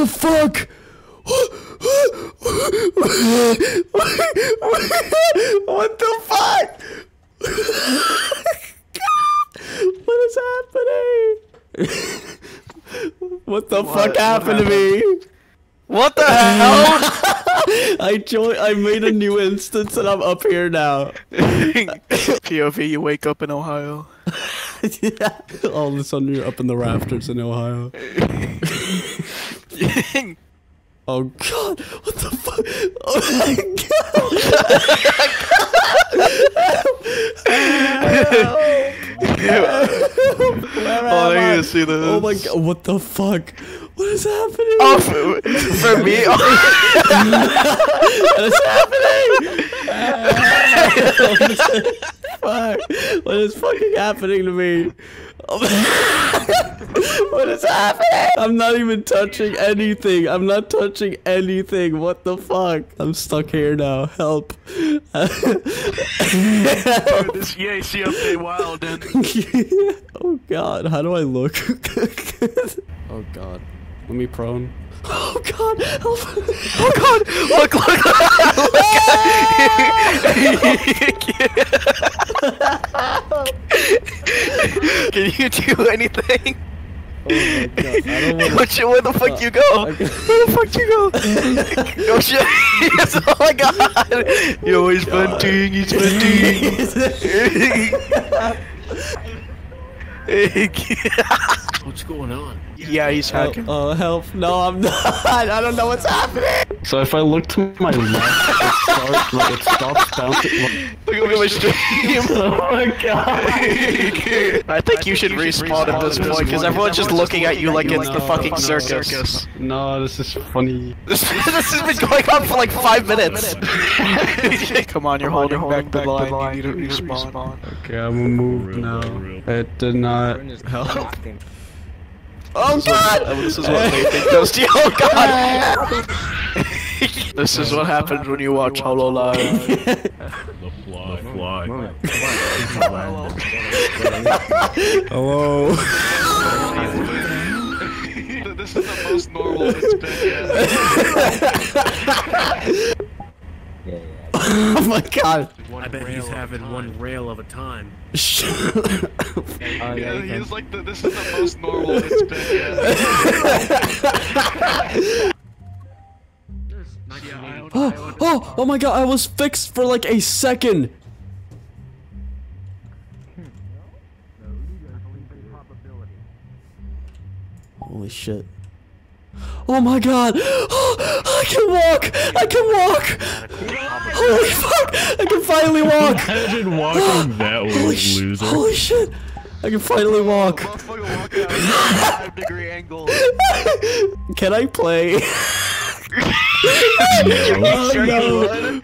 the fuck? what the fuck? what is happening? what the fuck What happened to me? What the hell? I joined. I made a new instance and I'm up here now. POV, you wake up in Ohio. yeah. All of a sudden you're up in the rafters in Ohio. Oh god, what the fuck? Oh my god! Oh, I need to see this. Oh my god, what the fuck? What is happening? Oh, for, for me? What is happening? Fuck. What is fucking happening to me? what is happening? I'm not even touching anything. I'm not touching anything. What the fuck? I'm stuck here now. Help. this EAC update wild, oh god, how do I look? oh god. Let me prone. Oh god, help. oh god, look, look, Can you do anything? Oh my god, I don't where the fuck you go? I- Where the fuck you go? oh shit! yes, oh my god! Yo, he's venting, he's venting. What's going on? yeah, he's Oh, hacking. oh, help. No, I'm not. I don't know what's happening. So if I look to my left, it starts like it stops bouncing. Like, Look at my stream. oh my god! I think you should respawn at this point because everyone's just looking at you like it's the fucking no, circus. No, this is funny. This, this has been going on for like five minutes. Come on, you're holding back the line. You need to respawn. Okay, I'm gonna move now. It did not help. Oh god! This is what Nathan does to you. Oh god! this is what happens when you watch HoloLive. The fly. The fly. Hello. this is the most normal it's been. oh my god. I bet he's having one rail of a time. Shut up. Yeah, he's like the, this is the most normal it's been. Oh, oh, oh my god, I was fixed for like a second. Holy shit. Oh my god! I can walk! I can walk! Holy fuck! I can finally walk! Imagine walking that Holy, way, sh loser. holy shit! I can finally walk. Motherfucker walking at a five degree angle. Can I play? No. Sure no.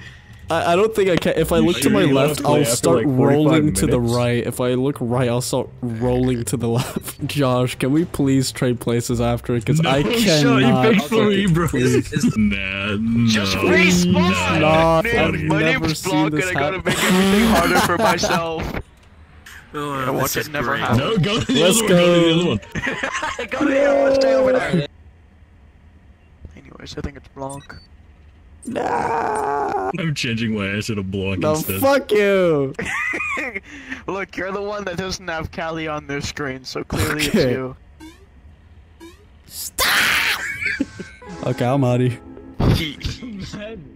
I, I don't think I can. If I look to my left, I'll start like, 45 rolling to the right. If I look right, I'll start rolling to the left. Josh, can we please trade places after? Because I cannot. Shut, you big for me, fucking- bro. please. Nah, no. Just respawn! Nah, Name- I've my name's Blonk and this I gotta happen. make everything harder for myself. Oh, I watch this it is never happen. No, go to the Let's other one, go to the other go. one. Go to the other one, stay over there. Anyways, I think it's Blonk. Nah. I'm changing my ass to block No, instead. fuck you. Look, you're the one that doesn't have Kali on their screen, so clearly Okay. it's you. Stop! okay, I'm outie. He-